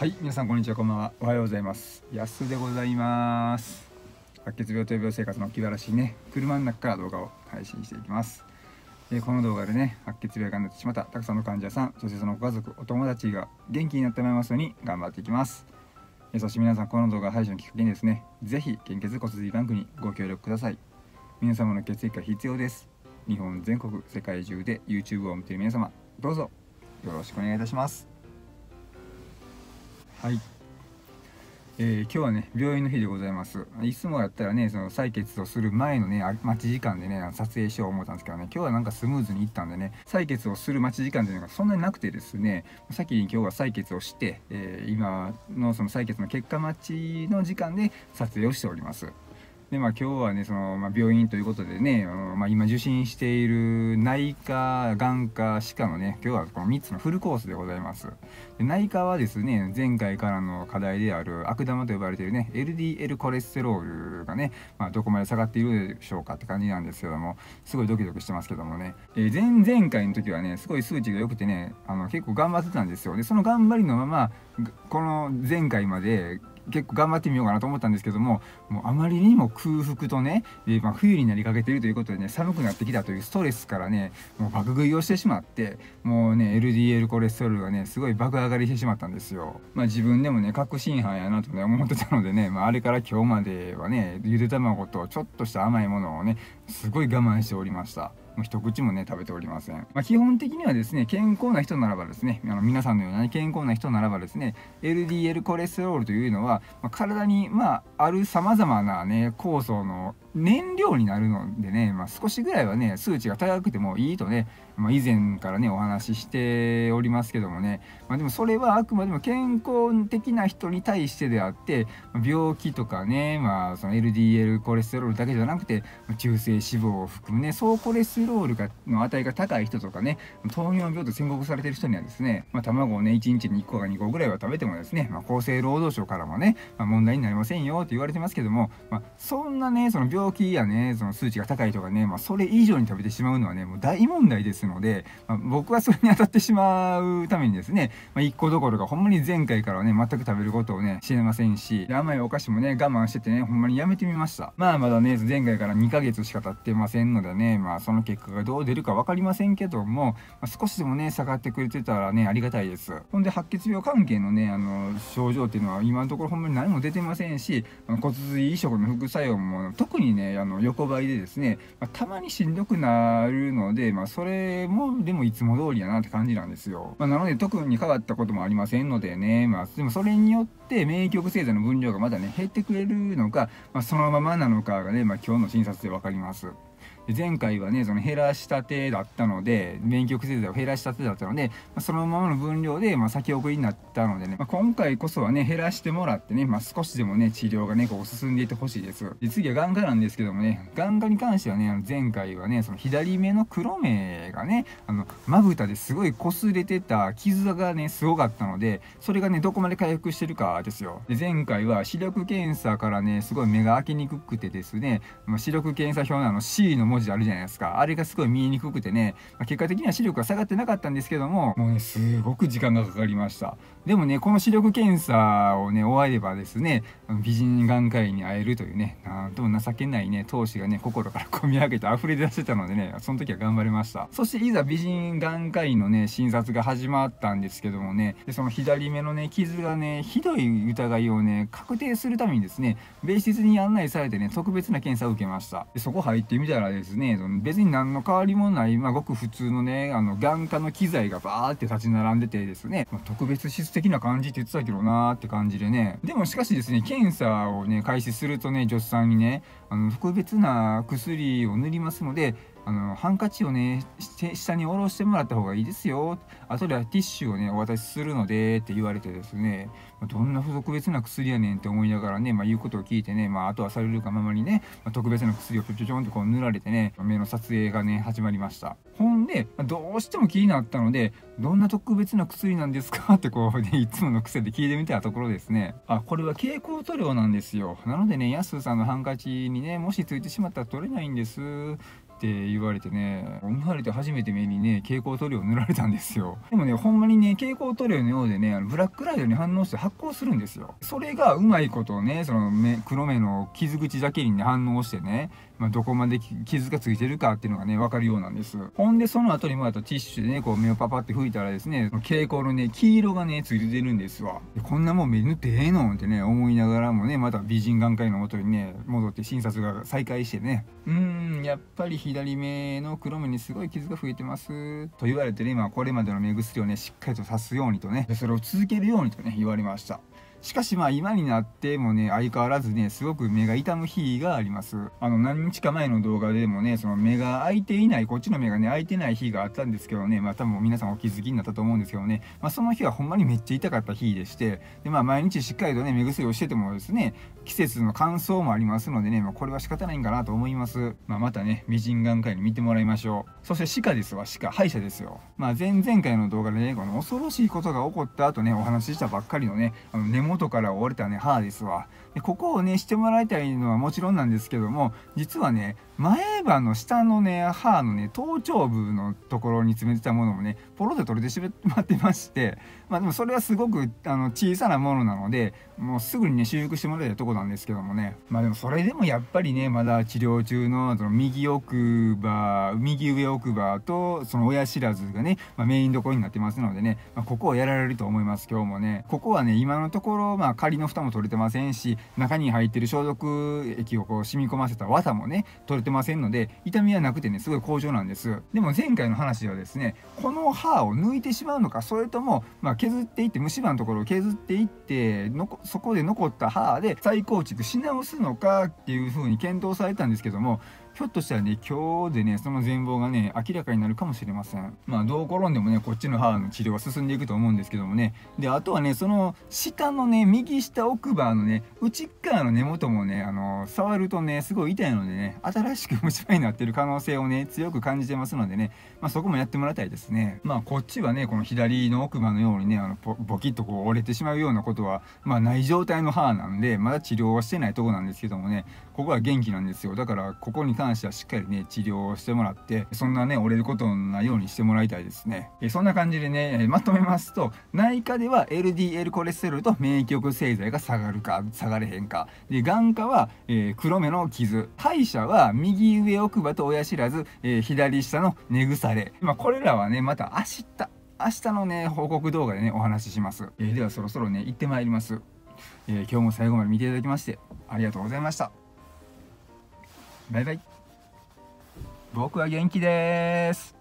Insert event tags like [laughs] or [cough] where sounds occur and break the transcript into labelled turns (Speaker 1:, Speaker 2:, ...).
Speaker 1: はい皆さんこんにちは。こんばんは。おはようございます。安でございます。白血病と病生活の気晴らしいね車の中から動画を配信していきます。えこの動画でね白血病がなってしまったたくさんの患者さんそしてそのご家族お友達が元気になってもらいますように頑張っていきます。えそして皆さんこの動画配信のきっかけにですねぜひ献血骨髄バンクにご協力ください。皆様の血液が必要です。日本全国世界中で YouTube を見ている皆様どうぞよろしくお願いいたします。はい、えー今日はね病院の日でございます。いつもやったらねその採血をする前のね待ち時間でね撮影しよう思ったんですけどね今日はなんかスムーズにいったんでね採血をする待ち時間というのがそんなになくてですね先に今日は採血をして、えー今のその採血の結果待ちの時間で撮影をしております。でまあ今日はねその、まあ、病院ということでね、まあ、今受診している内科眼科歯科のね今日はこの3つのフルコースでございます。で内科はですね前回からの課題である悪玉と呼ばれているね LDL コレステロールがね、まあ、どこまで下がっているでしょうかって感じなんですけどもすごいドキドキしてますけどもね、えー前々回の時はねすごい数値が良くてねあの結構頑張ってたんですよ。でその頑張りのままこの前回まで結構頑張ってみようかなと思ったんですけどももうあまりにも空腹とね、でまあ、冬になりかけてるということでね寒くなってきたというストレスからねもう爆食いをしてしまってもうね LDL コレステロールがねすごい爆上がりしてしまったんですよ。まあ自分でもね確信犯やなとね思ってたのでね、まあ、あれから今日まではねゆで卵とちょっとした甘いものをねすごい我慢しておりました。一口もね食べておりません、まあ、基本的にはですね健康な人ならばですねあの皆さんのような健康な人ならばですね LDL コレステロールというのは、まあ体にまあある様々なね酵素の燃料になるのでね、まあ、少しぐらいはね数値が高くてもいいとね、まあ、以前からねお話ししておりますけどもね、まあ、でもそれはあくまでも健康的な人に対してであってま病気とかね、まあ、その LDL コレステロールだけじゃなくてま中性脂肪を含むね総コレステロールがの値が高い人とかね糖尿病と宣告されてる人にはですね、まあ、卵をね1日に1個か2個ぐらいは食べてもですね、まあ、厚生労働省からもね、まあ、問題になりませんよって言われてますけども、まあ、そんなねその病病気やねその数値が高いとかね、まあ、それ以上に食べてしまうのはねもう大問題ですので、まあ、僕はそれに当たってしまうためにですね、まあ、1個どころかほんまに前回からね全く食べることをね知れませんし甘いお菓子もね我慢しててねほんまにやめてみました。まあまだね前回から2ヶ月しか経ってませんのでねまあその結果がどう出るか分かりませんけども、まあ、少しでもね下がってくれてたらねありがたいです。ほんで白血病関係のねあの症状っていうのは今のところほんまに何も出てませんし骨髄移植の副作用も特ににねあの横ばいでですね、まあたまにしんどくなるので、まあ、それもでもいつも通りやなって感じなんですよ、まあなので特に変わったこともありませんのでね、まあ、でもそれによって免疫抑制剤の分量がまだね減ってくれるのか、まあ、そのままなのかがね、まあ、今日の診察で分かります。前回はねその減らしたてだったので免疫抑制剤を減らしたてだったので、まあ、そのままの分量で、まあ、先送りになったのでね、まあ、今回こそはね減らしてもらってね、まあ、少しでもね治療がねこう進んでいってほしいです。で次は眼科なんですけどもね眼科に関してはね前回はねその左目の黒目がねあのまぶたですごい擦れてた傷がねすごかったのでそれがねどこまで回復してるかですよ。で前回は視力検査からねすごい目が開けにくくてですね、まあ、視力検査表のあの C の文字あるじゃないですか。あれがすごい見えにくくてね、まあ結果的には視力が下がってなかったんですけどももうねすごく時間がかかりました。でもねこの視力検査をね終えればですね美人眼科医に会えるというねなんとも情けないね闘志がね心から込み上げて溢れ出してたのでねその時は頑張りました。そしていざ美人眼科医のね診察が始まったんですけどもねでその左目のね傷がねひどい疑いをね確定するためにですね別室に案内されてね特別な検査を受けました。でそこ入ってみたらですねその別に何の変わりもない、まあ、ごく普通のねあの眼科の機材がバーって立ち並んでてですね、まあ特別質的な感じって言ってたけどなーって感じでね。でもしかしですね検査をね開始するとね助手さんにねあの特別な薬を塗りますのであのハンカチをね下に下ろしてもらった方がいいですよ。後ではティッシュをねお渡しするのでって言われてですね。どんな特別な薬やねんって思いながらね、まあ、言うことを聞いてね、まあ、あとはされるがままにね、まあ特別な薬をちょちょちょんってこう塗られてね目の撮影がね始まりました。ほんで、まどうしても気になったのでどんな特別な薬なんですか？ってこう [laughs] ねいつもの癖で聞いてみたところですね。あこれは蛍光塗料なんですよ。なのでねやすさんのハンカチにねもしついてしまったら取れないんです。って言われてね生まれて初めて目にね蛍光塗料塗られたんですよ。でもねほんまにね蛍光塗料のようでねあのブラックライトに反応して発光するんですよ。それがうまいことねその目黒目の傷口だけにね反応してねまあ、どこまで傷がついてるかっていうのがね分かるようなんです。ほんでその後にまたティッシュでねこう目をパパって拭いたらですね蛍光のね黄色がねついてるんですわ。こんなもん目塗ってええのってね思いながらもねまた美人眼科医のもとにね戻って診察が再開してね。うーんやっぱり左目の黒目にすごい傷が増えてます。と言われてね今これまでの目薬をねしっかりと刺すようにとねそれを続けるようにとね言われました。しかしまあ今になってもね相変わらずねすごく目が痛む日がありますあの何日か前の動画でもねその目が開いていないこっちの目がね開いてない日があったんですけどねまあ多分皆さんお気づきになったと思うんですけどねまあその日はほんまにめっちゃ痛かった日でしてでまあ毎日しっかりとね目薬をしててもですね季節の乾燥もありますのでね、まあ、これは仕方ないんかなと思います。まあ、またね、美人眼科医に見てもらいましょう。そして歯科ですわ、歯科、歯医者ですよ。まあ、前々回の動画でね、この恐ろしいことが起こった後ね、お話ししたばっかりのね、あの根元元から折れたね、歯ですわ。でここをねしてもらいたいのはもちろんなんですけども実はね前歯の下のね歯のね頭頂部のところに詰めてたものもねポロって取れてしまってましてまあでもそれはすごくあの小さなものなのでもうすぐにね修復してもらいたいとこなんですけどもね。まあでもそれでもやっぱりねまだ治療中のその右奥歯右上奥歯とその親知らずがね、まあ、メインどころになってますのでね、まあ、ここをやられると思います今日もね。ここはね今のところまあ仮の蓋も取れてませんし中に入ってる消毒液をこう染み込ませた綿もね取れてませんので痛みはなくてねすごい好調なんです。でも前回の話ではですねこの歯を抜いてしまうのかそれとも、まあ、削っていって虫歯のところを削っていってのそこで残った歯で再構築し直すのかっていう風に検討されたんですけどもひょっとしたらね今日でねその全貌がね明らかになるかもしれません。まあどう転んでもねこっちの歯の治療は進んでいくと思うんですけどもね。であとはねその下のね右下奥歯のね内側の根元もねあの触るとねすごい痛いのでね新しく虫歯になってる可能性をね強く感じてますのでね。まあそこもやってもらいたいですね。まあこっちはねこの左の奥歯のようにねあのボキッとこう折れてしまうようなことはまあない状態の歯なんでまだ治療はしてないとこなんですけどもね。ここは元気なんですよ。だからここに関してはしっかりね治療をしてもらってそんなね折れることのないようにしてもらいたいですね。えそんな感じでねまとめますと内科では LDL コレステロールと免疫抑制剤が下がるか下がれへんか。で眼科は、えー、黒目の傷。歯医者は右上奥歯と親知らず、えー、左下の根腐れ、まあ、これらはねまた明日明日のね報告動画でねお話しします、えー、ではそろそろね行ってまいります、えー、今日も最後まで見ていただきましてありがとうございました。バイバイ。僕は元気です。